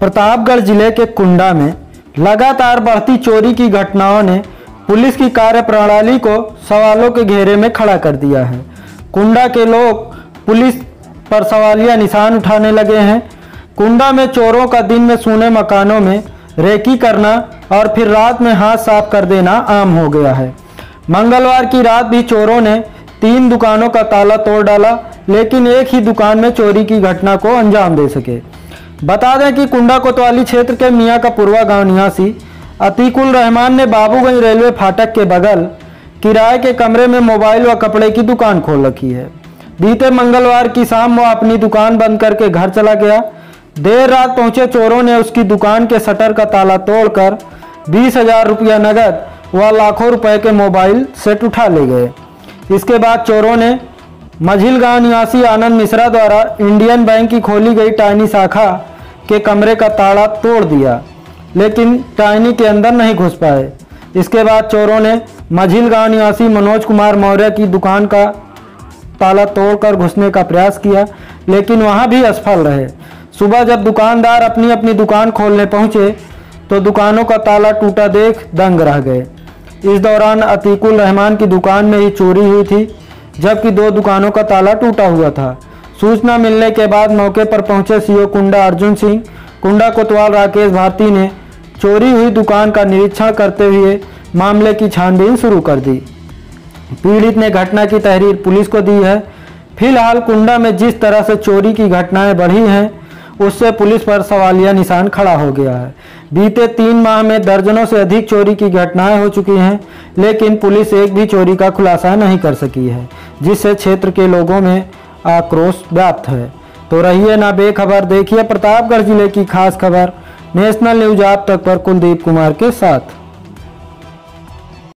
प्रतापगढ़ ज़िले के कुंडा में लगातार बढ़ती चोरी की घटनाओं ने पुलिस की कार्यप्रणाली को सवालों के घेरे में खड़ा कर दिया है। कुंडा के लोग पुलिस पर सवालिया निशान उठाने लगे हैं। कुंडा में चोरों का दिन में सूने मकानों में रेकी करना और फिर रात में हाथ साफ़ कर देना आम हो गया है। मंगलवार की रात भी चोरों ने तीन दुकानों का ताला तोड़ डाला, लेकिन एक ही दुकान में चोरी की घटना को अंजाम दे सके। बता दें कि कुंडा कोतवाली क्षेत्र के मियाँ का पूर्वा गाँव निवासी अतीकुल रहमान ने बाबूगंज रेलवे फाटक के बगल किराए के कमरे में मोबाइल व कपड़े की दुकान खोल रखी है। बीते मंगलवार की शाम वह अपनी दुकान बंद करके घर चला गया। देर रात पहुँचे चोरों ने उसकी दुकान के शटर का ताला तोड़कर बीस हज़ार रुपया नगद व लाखों रुपए के मोबाइल सेट उठा ले गए। इसके बाद चोरों ने मझिल गाँव निवासी आनंद मिश्रा द्वारा इंडियन बैंक की खोली गई टाइनी शाखा के कमरे का ताला तोड़ दिया, लेकिन टाइनी के अंदर नहीं घुस पाए। इसके बाद चोरों ने मझिल गाँव निवासी मनोज कुमार मौर्य की दुकान का ताला तोड़कर घुसने का प्रयास किया, लेकिन वहाँ भी असफल रहे। सुबह जब दुकानदार अपनी अपनी दुकान खोलने पहुँचे तो दुकानों का ताला टूटा देख दंग रह गए। इस दौरान अतीकुल रहमान की दुकान में ही चोरी हुई थी, जबकि दो दुकानों का ताला टूटा हुआ था। सूचना मिलने के बाद मौके पर पहुँचे सीओ कुंडा अर्जुन सिंह। कुंडा कोतवाल राकेश भारती ने चोरी हुई दुकान का निरीक्षण करते हुए मामले की छानबीन शुरू कर दी। पीड़ित ने घटना की तहरीर पुलिस को दी है। फ़िलहाल कुंडा में जिस तरह से चोरी की घटनाएँ बढ़ी हैं, उससे पुलिस पर सवालिया निशान खड़ा हो गया है। बीते तीन माह में दर्जनों से अधिक चोरी की घटनाएँ हो चुकी हैं, लेकिन पुलिस एक भी चोरी का खुलासा नहीं कर सकी है, जिससे क्षेत्र के लोगों में आक्रोश व्याप्त है। तो रहिए ना बेखबर, देखिए प्रतापगढ़ ज़िले की खास खबर। नेशनल न्यूज़ आप तक पर कुलदीप कुमार के साथ।